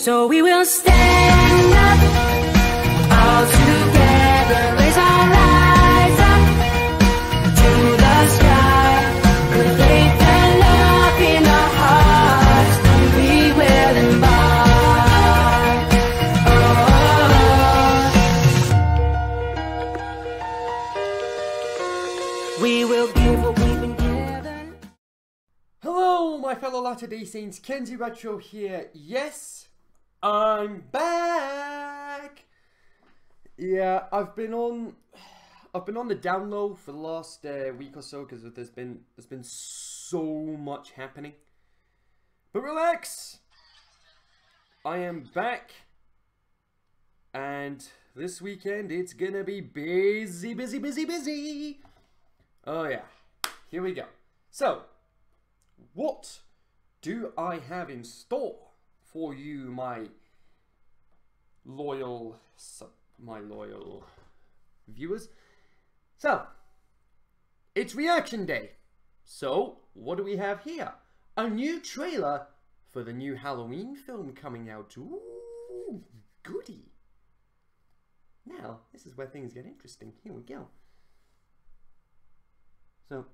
So we will stand up all together, raise our eyes up to the sky with faith and love in our hearts. We will embark. Oh. We will give what we've been given. Hello, my fellow Latter day Saints, Kenzie Retro here. Yes, I'm back. Yeah, I've been on, I've been on the down low for the last uh, week or so because there's been there's been so much happening. But relax, I am back, and this weekend it's gonna be busy, busy, busy, busy. Oh yeah, here we go. So, what do I have in store for you, my loyal, my loyal viewers? So, it's reaction day. So, what do we have here? A new trailer for the new Halloween film coming out. Ooh, goody. Now, this is where things get interesting. Here we go. So,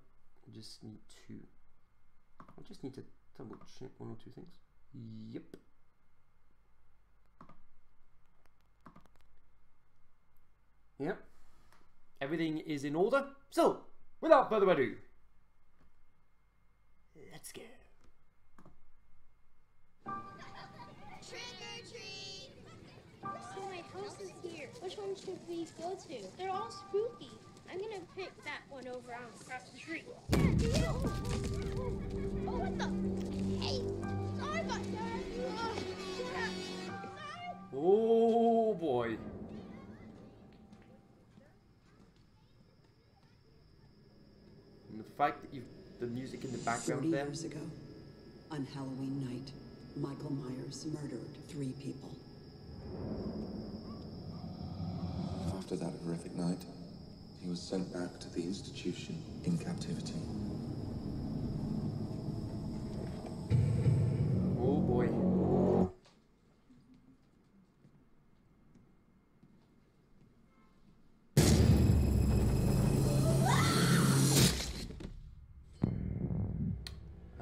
I just need to I just need to double check one or two things. Yep. Yep. Everything is in order. So, without further ado, let's go. Trick or treat! So my house is here. Which one should we go to? They're all spooky. I'm gonna pick that one over on across the street. The fact that you've the music in the 30 background there. years ago, on Halloween night, Michael Myers murdered three people. After that horrific night, he was sent back to the institution in captivity. Oh boy.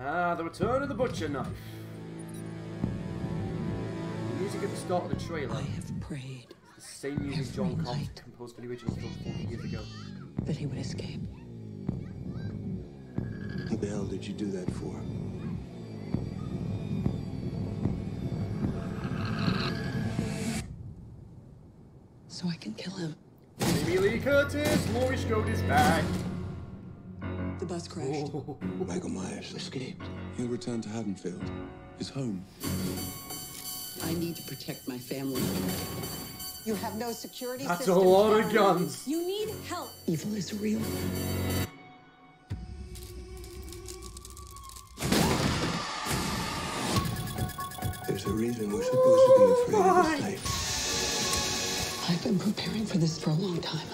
Ah, the return of the butcher knife. The music at the start of the trailer. I have prayed The same music John every Carpenter composed for the original film 40 years ago. that he would escape. What the hell did you do that for? So I can kill him. Jamie Lee Curtis, Laurie Strode is back. The bus crashed. Oh, oh Michael Myers escaped. He'll return to Haddonfield, his home. I need to protect my family. You have no security that's a system. lot of guns. You need help. Evil is real. There's a reason we're supposed to be afraid of this place. I've been preparing for this for a long time.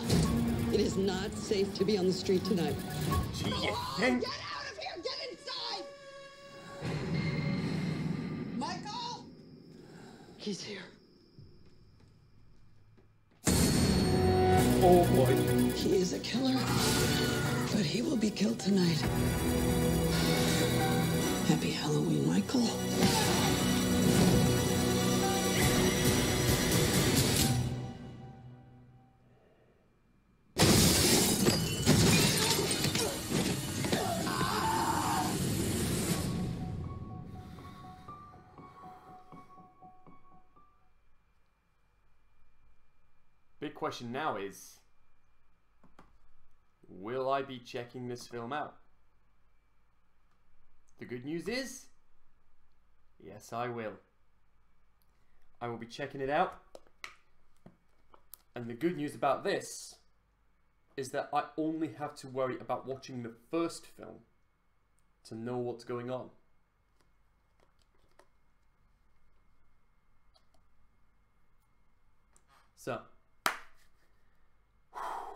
It is not safe to be on the street tonight. Oh, get out of here! Get inside! Michael! He's here. Oh boy. He is a killer, but he will be killed tonight. Happy Halloween, Michael. Question now is Will I be checking this film out? The good news is Yes, I will. I will be checking it out. And the good news about this is that I only have to worry about watching the first film to know what's going on. So,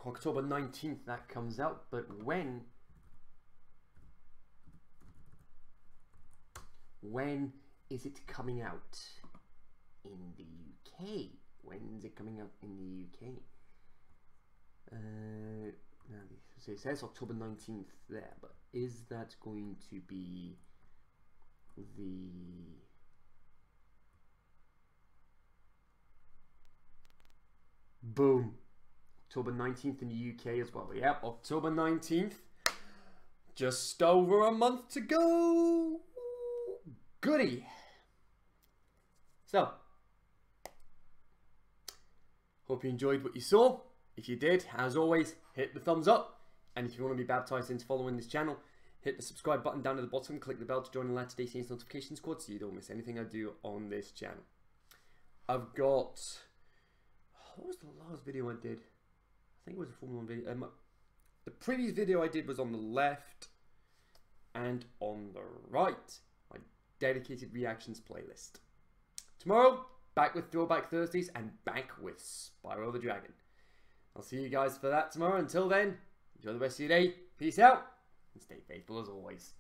October 19th that comes out, but when when is it coming out? In the UK? When's it coming out in the UK? Uh, now, so it says October 19th there, but is that going to be the. Boom. October 19th in the UK as well. Yep, October 19th. Just over a month to go. Goody. So, hope you enjoyed what you saw. If you did, as always, hit the thumbs up. And if you want to be baptized into following this channel, hit the subscribe button down at the bottom, click the bell to join the Latter Day Saints notification squad so you don't miss anything I do on this channel. I've got. What was the last video I did? I think it was a Formula 1 video. Um, the previous video I did was on the left and on the right. My dedicated reactions playlist. Tomorrow, back with Throwback Thursdays and back with Spyro the Dragon. I'll see you guys for that tomorrow. Until then, enjoy the rest of your day. Peace out and stay faithful as always.